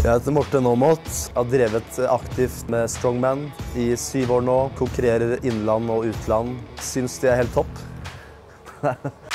Jeg heter Morten Aamodt. Har drevet aktivt med strongman i syv år nå. Konkurrerer innland og utland. Syns de er helt topp.